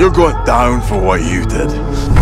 You're going down for what you did.